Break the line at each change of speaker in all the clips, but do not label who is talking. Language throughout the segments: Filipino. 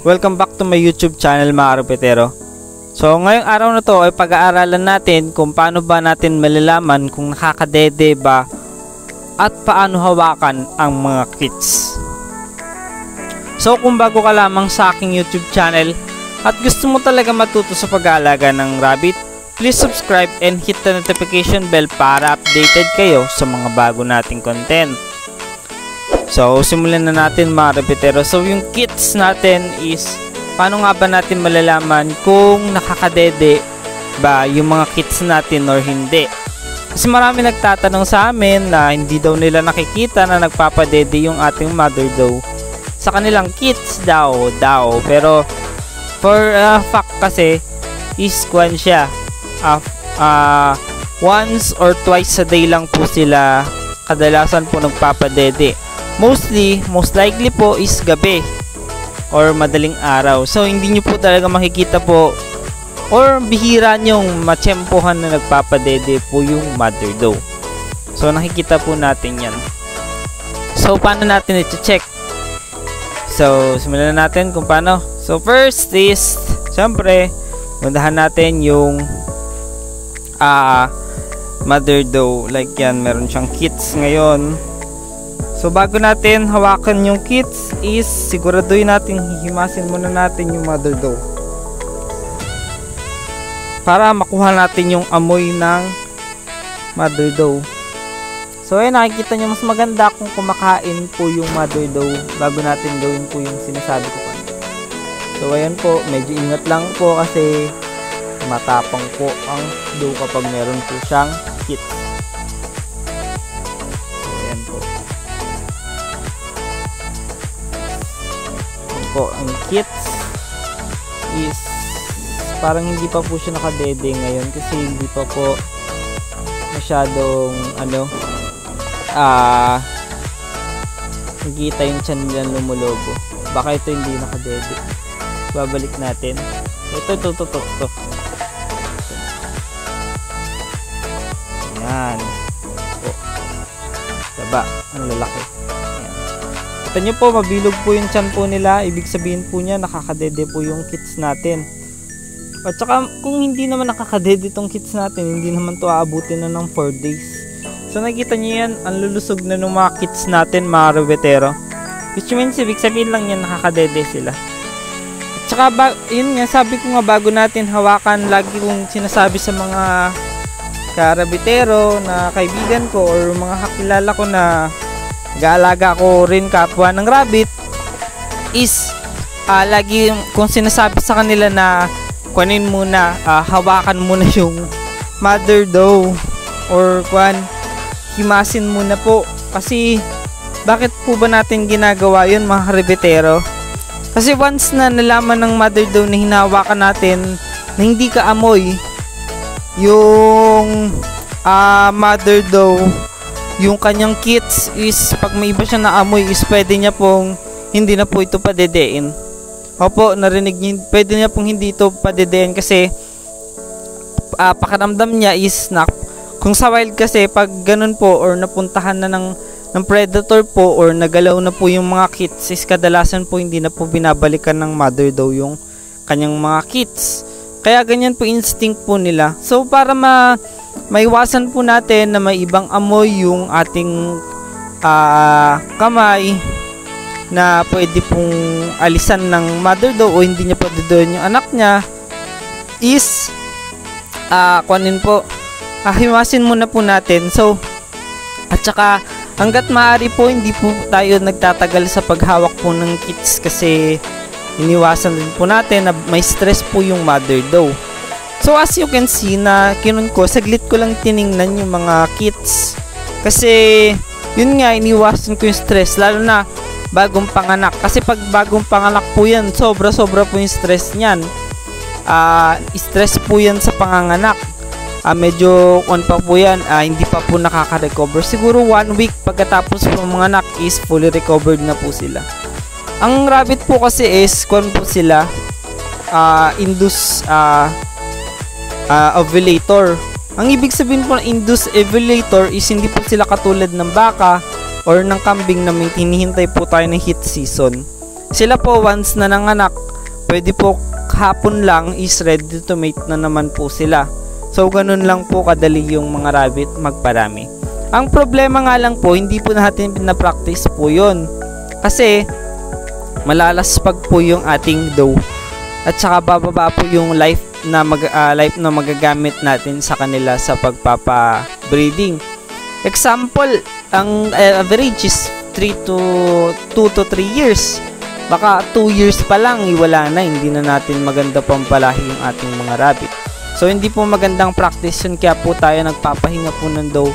Welcome back to my YouTube channel mga Rupetero. So ngayong araw na to ay pag-aaralan natin kung paano ba natin malalaman kung nakakadede ba at paano hawakan ang mga kits. So kung bago ka lamang sa aking YouTube channel at gusto mo talaga matuto sa pag-aalaga ng rabbit, please subscribe and hit the notification bell para updated kayo sa mga bago nating content. So, simulan na natin mga repetero. So, yung kits natin is, paano nga ba natin malalaman kung nakakadede ba yung mga kits natin or hindi? Kasi marami nagtatanong sa amin na hindi daw nila nakikita na nagpapadede yung ating mother daw sa kanilang kits daw daw. Pero, for uh, fact kasi, is kwan siya. Uh, uh, once or twice a day lang po sila kadalasan po nagpapadede mostly, most likely po is gabi or madaling araw. So, hindi nyo po talaga makikita po or bihira nyong matsyempohan na nagpapadede po yung mother doe. So, nakikita po natin yan. So, paano natin iti-check? So, simulan na natin kung paano. So, first is, syempre, mundahan natin yung ah uh, mother doe. Like yan, meron siyang kits ngayon So bago natin hawakan yung kits is siguraduhin natin hihimasin muna natin yung mother dough. Para makuha natin yung amoy ng mother dough. So ayun nakikita nyo mas maganda kung kumakain po yung mother dough bago natin gawin po yung sinasabi ko pa. So ayun po, medyo ingat lang po kasi matapang po ang dough kapag meron po siyang kits. Is parang hindi pa po siya nakadede ngayon kasi hindi pa po masyadong ano ah nakikita yung chan nila lumulobo. Baka ito hindi nakadede. Babalik natin. Ito ito ito ito, ito. yan po diba ang lalaki Kita nyo po, mabilog po yung chan po nila. Ibig sabihin po niya, nakakadede po yung kits natin. At saka, kung hindi naman nakakadede tong kits natin, hindi naman to aabutin na ng 4 days. So, nakita nyo yan, ang lulusog na ng mga kits natin, mga rubetero. Which means, ibig sabihin lang yan, nakakadede sila. At saka, yun nga, sabi ko nga, bago natin hawakan, lagi kong sinasabi sa mga karabitero na kaibigan ko or mga kakilala ko na gaalaga ko rin kapwa ng rabbit. Is uh, lagi kung sinasabi sa kanila na kunin muna, uh, hawakan muna yung mother doe or kwan, himasin muna po. Kasi bakit po ba natin ginagawa yun mga haribetero? Kasi once na nalaman ng mother doe na hinawakan natin na hindi ka amoy yung uh, mother doe yung kanyang kits is pag may iba siya na amoy is pwede niya pong hindi na po ito padedein. Opo, narinig niyo, pwede niya pong hindi ito padedein kasi uh, pakiramdam niya is na kung sa wild kasi pag ganun po or napuntahan na ng ng predator po or nagalaw na po yung mga kits is kadalasan po hindi na po binabalikan ng mother daw yung kanyang mga kits. Kaya ganyan po instinct po nila. So para ma maiwasan po natin na may ibang amoy yung ating uh, kamay na pwede pong alisan ng mother daw o hindi niya pwede doon yung anak niya is uh, kunin po uh, hiwasin muna po natin. So at saka hanggat maaari po hindi po tayo nagtatagal sa paghawak po ng kits kasi iniwasan din po natin na may stress po yung mother daw So as you can see na kinun ko, saglit ko lang tiningnan yung mga kits. Kasi yun nga, iniwasan ko yung stress. Lalo na bagong panganak. Kasi pag bagong panganak po yan, sobra-sobra po yung stress niyan. Uh, stress po yan sa panganganak. Uh, medyo on pa po yan, uh, hindi pa po nakaka-recover. Siguro one week pagkatapos po mga anak is fully recovered na po sila. Ang rabbit po kasi is, kung po sila, uh, induce, uh, uh, ovulator. Ang ibig sabihin po ng induced ovulator is hindi po sila katulad ng baka or ng kambing na may hinihintay po tayo ng heat season. Sila po once na nanganak pwede po hapon lang is ready to mate na naman po sila. So, ganun lang po kadali yung mga rabbit magparami. Ang problema nga lang po, hindi po natin pinapractice po yun. Kasi, malalaspag po yung ating dough. At saka bababa po yung life na mag uh, life na magagamit natin sa kanila sa pagpapa breeding. Example, ang uh, average is 3 to 2 to 3 years. Baka 2 years pa lang, iwala na, hindi na natin maganda pampalahi yung ating mga rabbit. So, hindi po magandang practice yun, kaya po tayo nagpapahinga po ng dough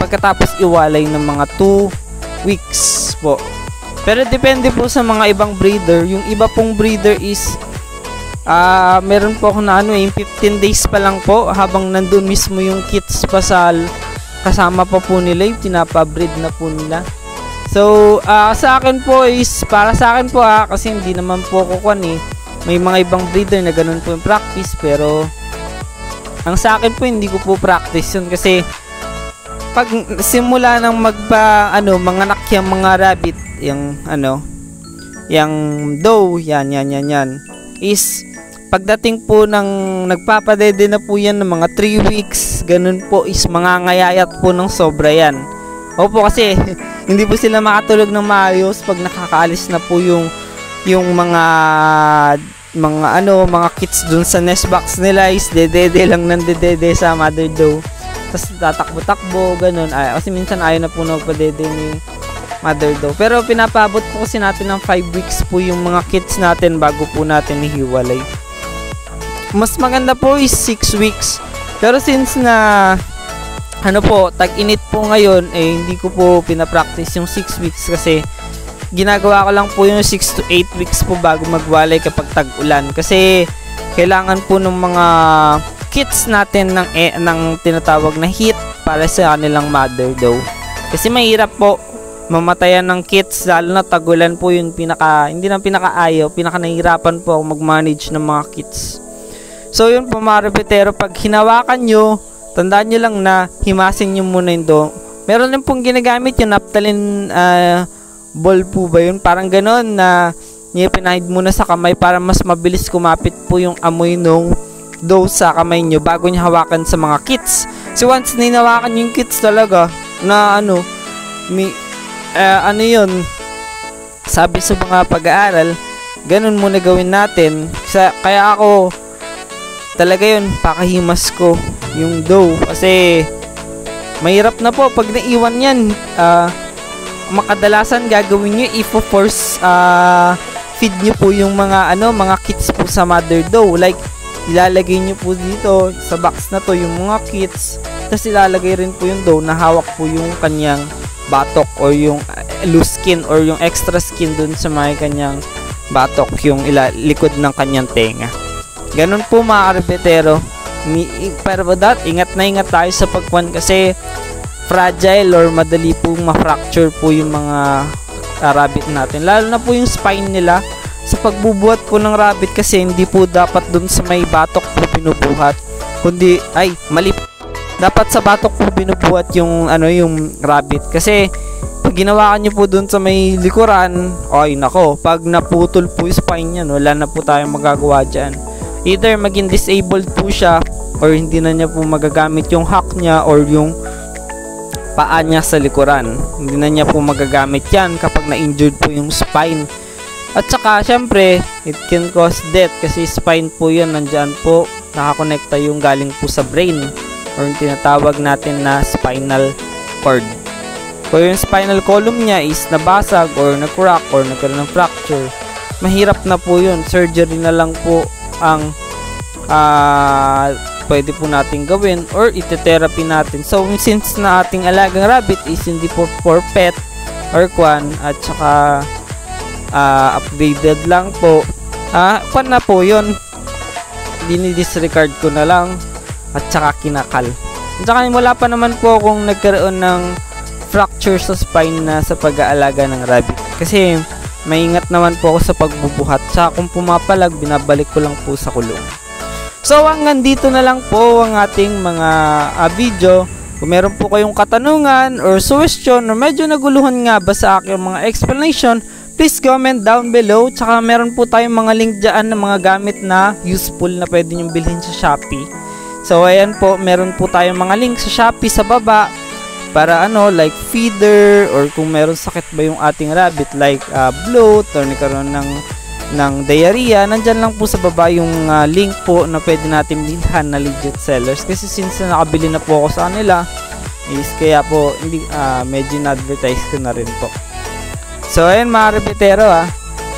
pagkatapos iwalay ng mga 2 weeks po. Pero depende po sa mga ibang breeder. Yung iba pong breeder is uh, meron po ako na ano eh, 15 days pa lang po habang nandun mismo yung kits pa sa kasama pa po nila yung tinapabreed na po nila. So, uh, sa akin po is, para sa akin po ha, kasi hindi naman po ako kwan eh. May mga ibang breeder na ganun po yung practice, pero ang sa akin po hindi ko po practice yun kasi pag simula nang magpa ano mga anak yung mga rabbit yung ano yung doe yan yan yan yan is pagdating po ng nagpapadede na po yan ng mga 3 weeks ganun po is mga ngayayat po ng sobra yan opo kasi hindi po sila makatulog ng maayos pag nakakaalis na po yung yung mga mga ano mga kits dun sa nest box nila is dedede lang ng dedede sa mother doe tapos tatakbo-takbo, ganun. Ay, kasi minsan ayaw na po nagpadede ni mother daw. Pero pinapabot po kasi natin ng 5 weeks po yung mga kits natin bago po natin hiwalay. Mas maganda po is 6 weeks. Pero since na ano po, tag-init po ngayon, eh hindi ko po pinapractice yung 6 weeks kasi ginagawa ko lang po yung 6 to 8 weeks po bago magwalay kapag tag-ulan. Kasi kailangan po ng mga kits natin ng, eh, ng tinatawag na heat para sa kanilang mother daw. Kasi mahirap po mamatayan ng kits lalo na tagulan po yung pinaka hindi nang pinakaayaw, pinaka nahihirapan po ako mag-manage ng mga kits. So yun po mga repetero, pag hinawakan nyo, tandaan nyo lang na himasin nyo muna yung do. Meron din pong ginagamit yung naptalin uh, ball po ba yun? Parang ganon na nipinahid muna sa kamay para mas mabilis kumapit po yung amoy nung dough sa kamay nyo bago nyo hawakan sa mga kits. So once ninawakan yung kits talaga na ano, may, uh, ano yun, sabi sa mga pag-aaral, ganun muna gawin natin. Sa, kaya ako, talaga yun, pakahimas ko yung dough. Kasi, mahirap na po pag naiwan yan. Uh, makadalasan gagawin nyo if force uh, feed nyo po yung mga ano mga kits po sa mother dough like ilalagay nyo po dito sa box na to yung mga kits tapos ilalagay rin po yung dough na hawak po yung kanyang batok or yung uh, loose skin or yung extra skin dun sa may kanyang batok yung ila likod ng kanyang tenga ganun po mga karbetero pero that ingat na ingat tayo sa pagkuhan kasi fragile or madali pong ma-fracture po yung mga uh, rabbit natin. Lalo na po yung spine nila. Sa pagbubuhat po ng rabbit kasi hindi po dapat dun sa may batok po binubuhat. Kundi ay mali dapat sa batok po binubuhat yung ano yung rabbit. Kasi pag ginawakan nyo po dun sa may likuran ay nako pag naputol po yung spine niya wala na po tayong magagawa dyan either maging disabled po siya or hindi na niya po magagamit yung hack niya or yung paa niya sa likuran hindi na niya po magagamit yan kapag na-injured po yung spine at saka, syempre, it can cause death kasi spine po yun, nandyan po, nakakonekta yung galing po sa brain or yung tinatawag natin na spinal cord. Kung yung spinal column niya is nabasag or nag-crack or nagkaroon ng fracture, mahirap na po yun. Surgery na lang po ang uh, pwede po natin gawin or ite-therapy natin. So, since na ating alagang rabbit is hindi po for pet or kwan at saka uh, upgraded lang po ah pan na po yon dinidisregard ko na lang at saka kinakal. At saka wala pa naman po akong nagkaroon ng fracture sa spine na sa pag-aalaga ng rabbit. Kasi maingat naman po ako sa pagbubuhat. Sa kung pumapalag binabalik ko lang po sa kulong. So hanggang dito na lang po ang ating mga uh, video. Kung meron po kayong katanungan or suggestion or medyo naguluhan nga ba sa aking mga explanation please comment down below. Tsaka meron po tayong mga link dyan ng mga gamit na useful na pwede nyo bilhin sa Shopee. So ayan po, meron po tayong mga link sa Shopee sa baba para ano like feeder or kung meron sakit ba yung ating rabbit like uh, bloat or nagkaroon ng ng diarrhea nandyan lang po sa baba yung uh, link po na pwede natin bilhan na legit sellers. Kasi since na nakabili na po ako sa kanila is kaya po hindi uh, medyo na-advertise ko na rin po. So ayun mga repetero ah.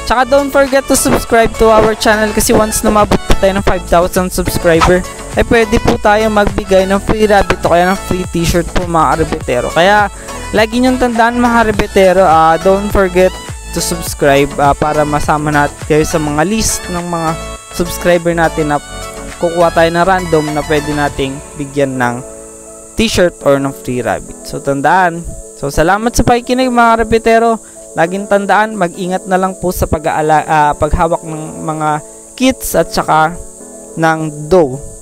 Tsaka don't forget to subscribe to our channel kasi once na mabot po tayo ng 5,000 subscriber, ay pwede po tayo magbigay ng free rabbit o kaya ng free t-shirt po mga rebetero. Kaya lagi niyong tandaan mga rebetero, uh, don't forget to subscribe uh, para masama natin kayo sa mga list ng mga subscriber natin na kukuha tayo na random na pwede nating bigyan ng t-shirt or ng free rabbit. So tandaan. So salamat sa pakikinig mga rebetero. Laging tandaan, mag-ingat na lang po sa pag uh, paghawak ng mga kits at saka ng dough